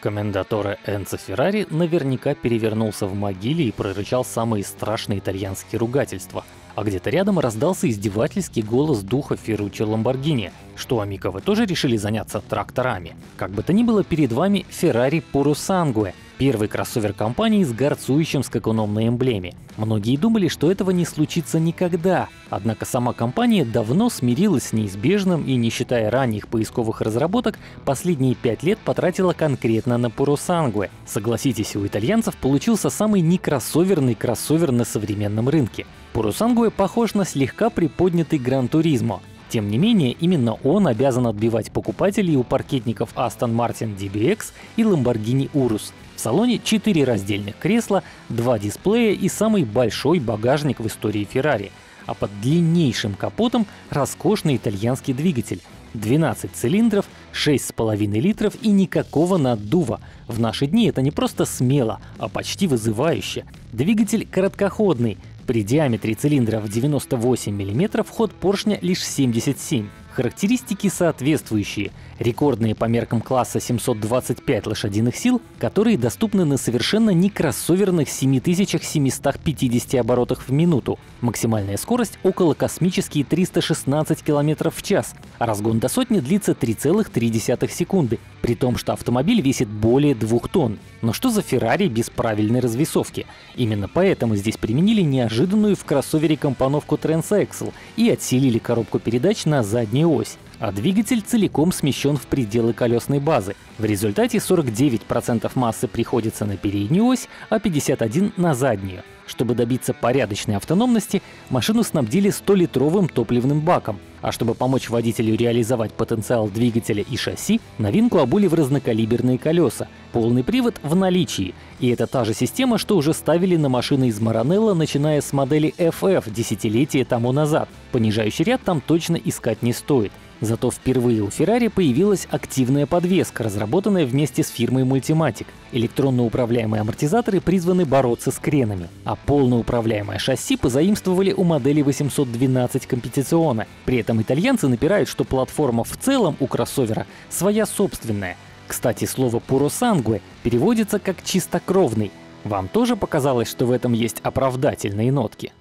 Комендаторе Энцо Феррари наверняка перевернулся в могиле и прорычал самые страшные итальянские ругательства. А где-то рядом раздался издевательский голос духа Ферруччо Ламборгини. Что, Амика, вы тоже решили заняться тракторами? Как бы то ни было, перед вами Puro Sangue, Первый кроссовер компании с горцующим скакуном на эмблеме. Многие думали, что этого не случится никогда, однако сама компания давно смирилась с неизбежным и, не считая ранних поисковых разработок, последние пять лет потратила конкретно на Пуросангуэ. Согласитесь, у итальянцев получился самый некроссоверный кроссовер на современном рынке. Пуросангуэ похож на слегка приподнятый Гран Туризмо, тем не менее, именно он обязан отбивать покупателей у паркетников Aston Martin DBX и Lamborghini Urus. В салоне 4 раздельных кресла, 2 дисплея и самый большой багажник в истории Ferrari. А под длиннейшим капотом роскошный итальянский двигатель. 12 цилиндров, 6,5 литров и никакого наддува. В наши дни это не просто смело, а почти вызывающе. Двигатель короткоходный, при диаметре цилиндра в 98 мм ход поршня лишь 77 Характеристики соответствующие. Рекордные по меркам класса 725 лошадиных сил, которые доступны на совершенно не кроссоверных 7750 оборотах в минуту. Максимальная скорость около космические 316 км в час, разгон до сотни длится 3,3 секунды, при том, что автомобиль весит более 2 тонн. Но что за Феррари без правильной развесовки? Именно поэтому здесь применили неожиданную в кроссовере компоновку Transaxle и отселили коробку передач на ось, а двигатель целиком смещен в пределы колесной базы. В результате 49% массы приходится на переднюю ось, а 51% на заднюю. Чтобы добиться порядочной автономности, машину снабдили 100-литровым топливным баком, а чтобы помочь водителю реализовать потенциал двигателя и шасси, новинку обули в разнокалиберные колеса. Полный привод в наличии. И это та же система, что уже ставили на машины из Маранелла, начиная с модели FF десятилетия тому назад. Понижающий ряд там точно искать не стоит. Зато впервые у Ferrari появилась активная подвеска, разработанная вместе с фирмой Multimatic. Электронно управляемые амортизаторы призваны бороться с кренами, а полноуправляемое шасси позаимствовали у модели 812 компетициона. При этом итальянцы напирают, что платформа в целом у кроссовера своя собственная. Кстати, слово «пуросангуэ» переводится как «чистокровный». Вам тоже показалось, что в этом есть оправдательные нотки?